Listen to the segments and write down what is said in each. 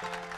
Tornac,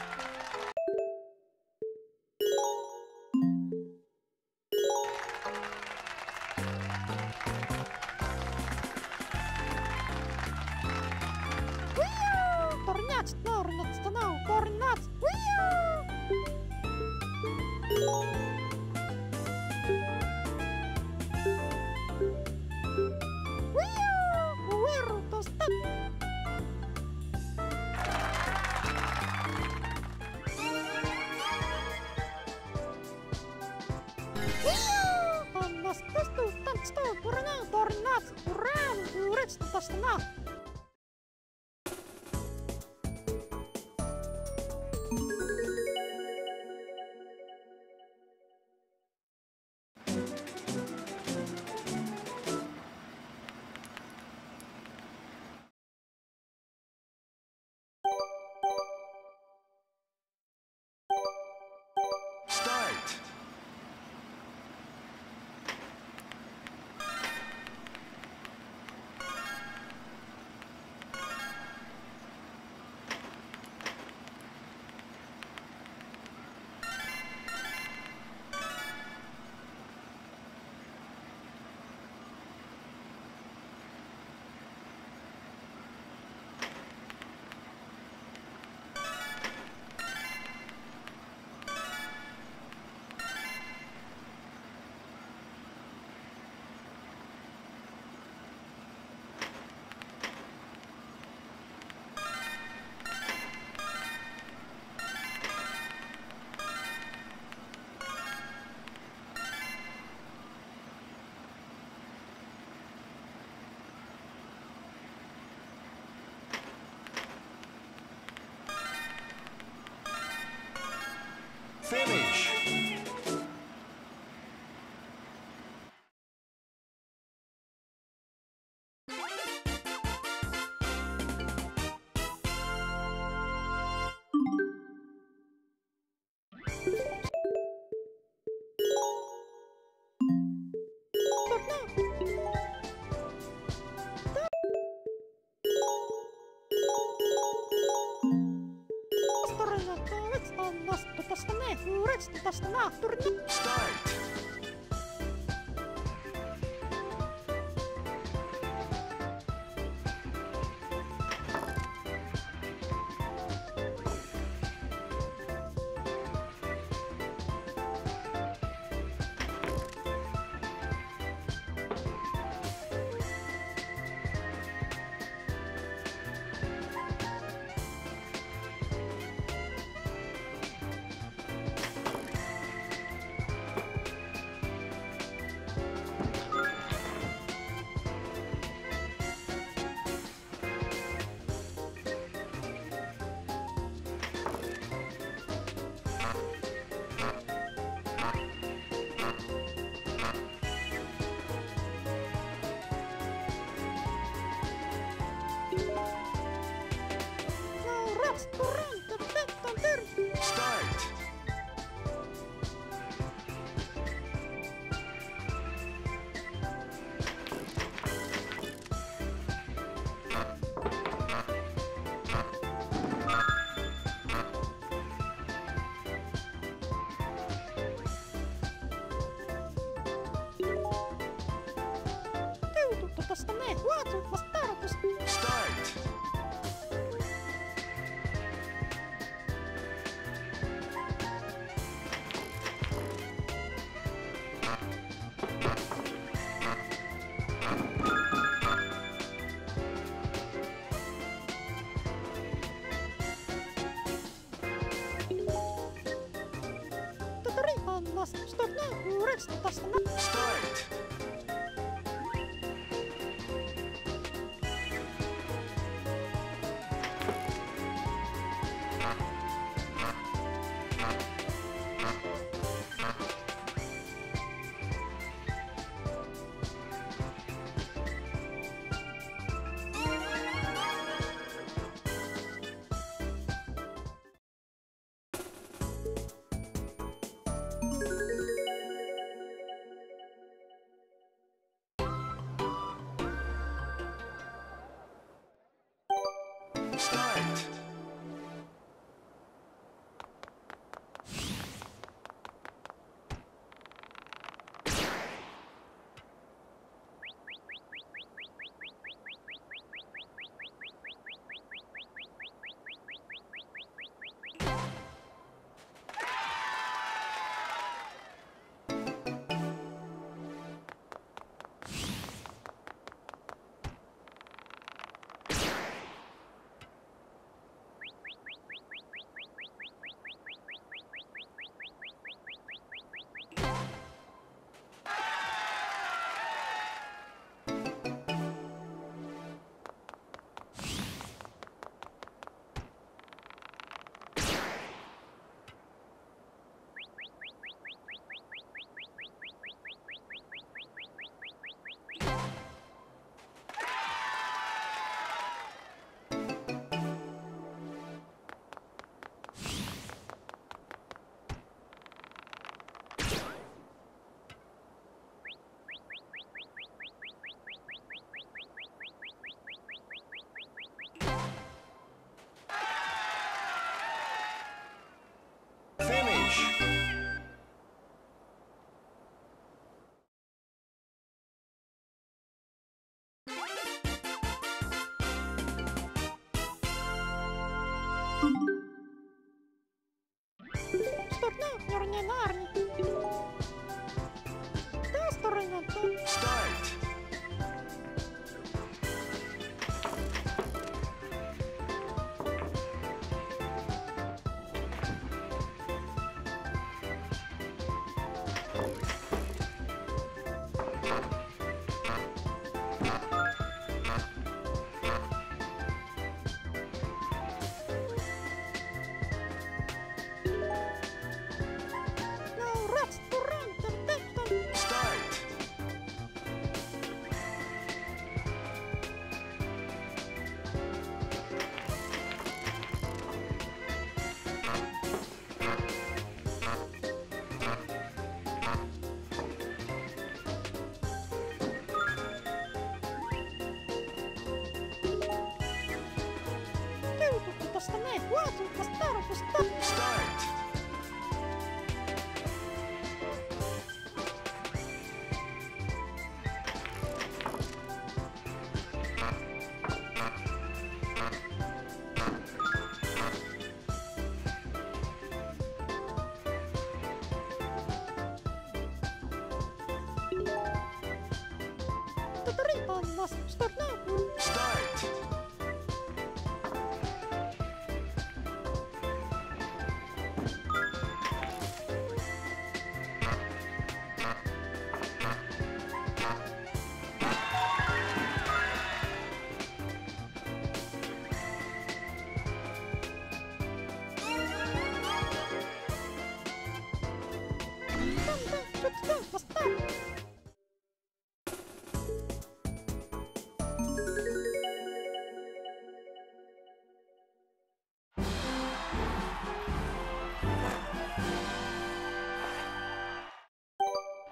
On nas testu, tam sto, torna, tornac, ram, urec, Finish. Start. Start. start.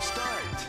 Start!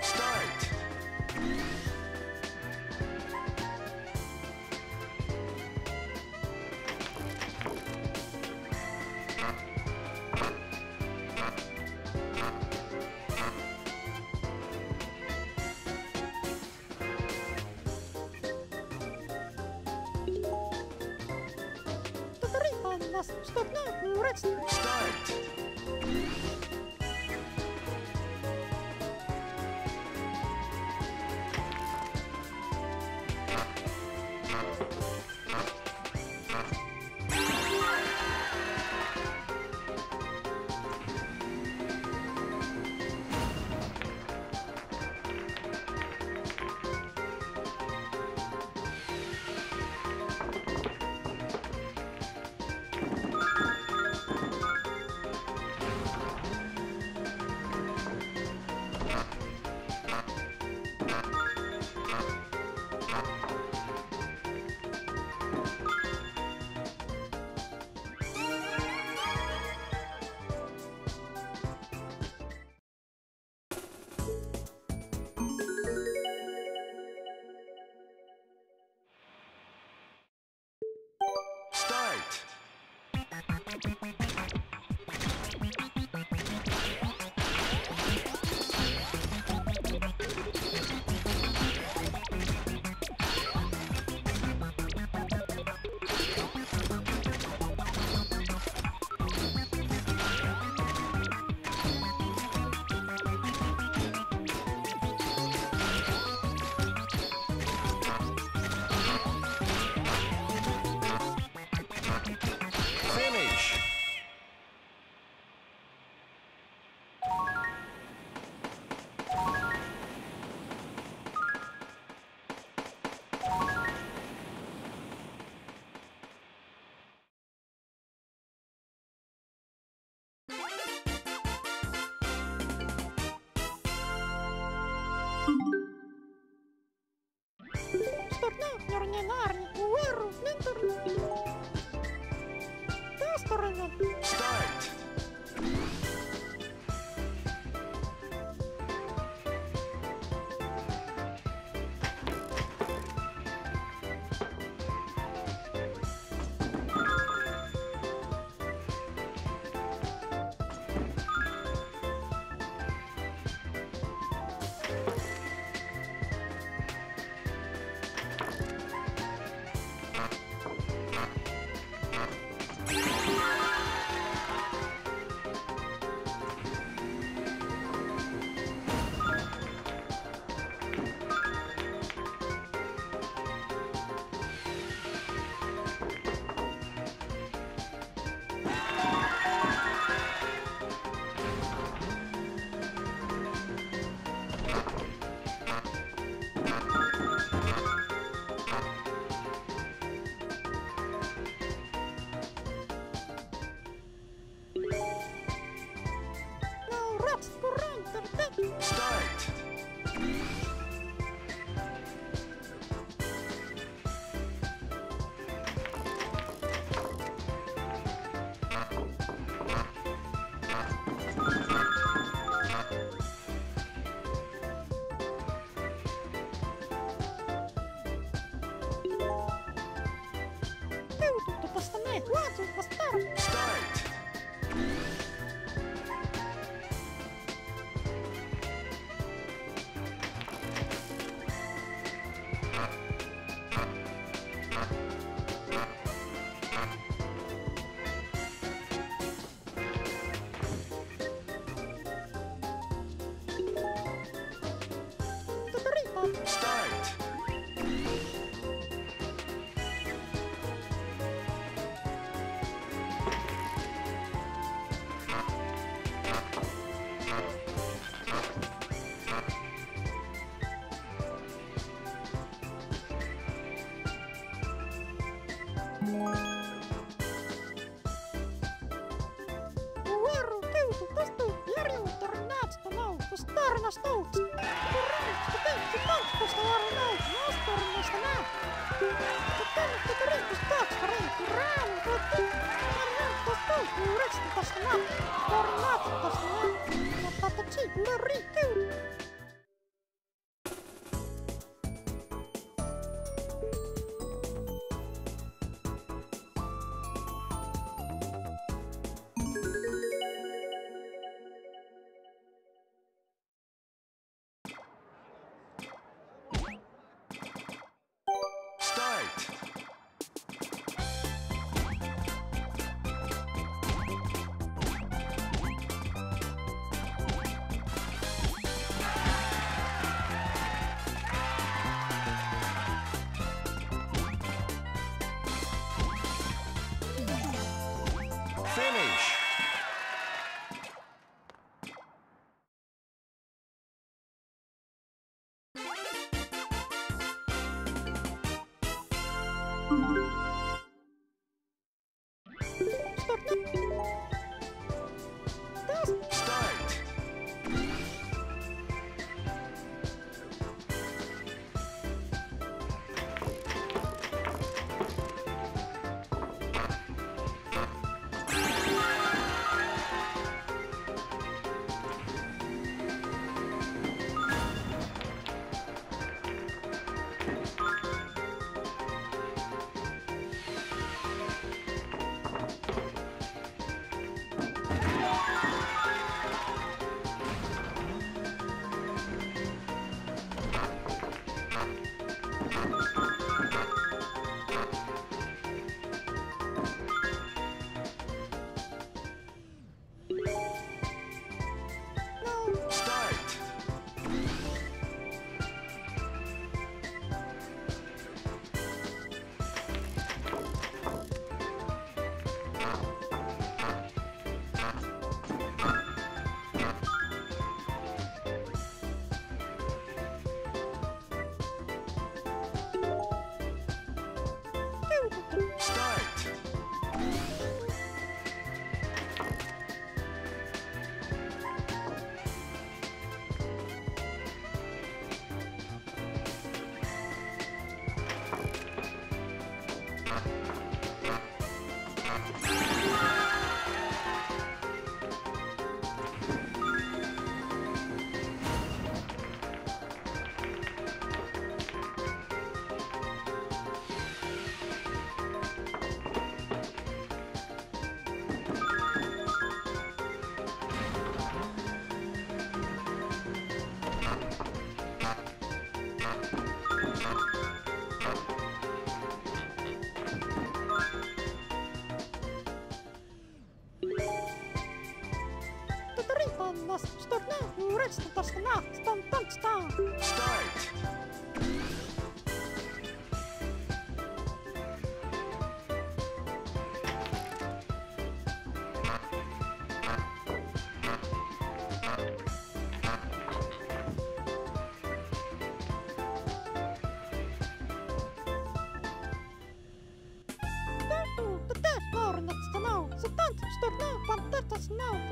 Start! Stop now, rest. Start! Karena kosnya mata kecil ngeri.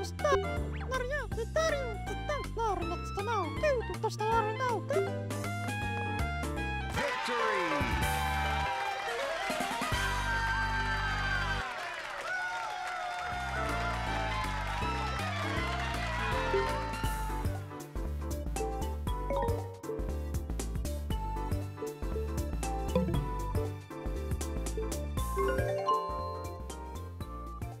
Stop! Narja, se tarjunta, narjat, sitä nautitu tästä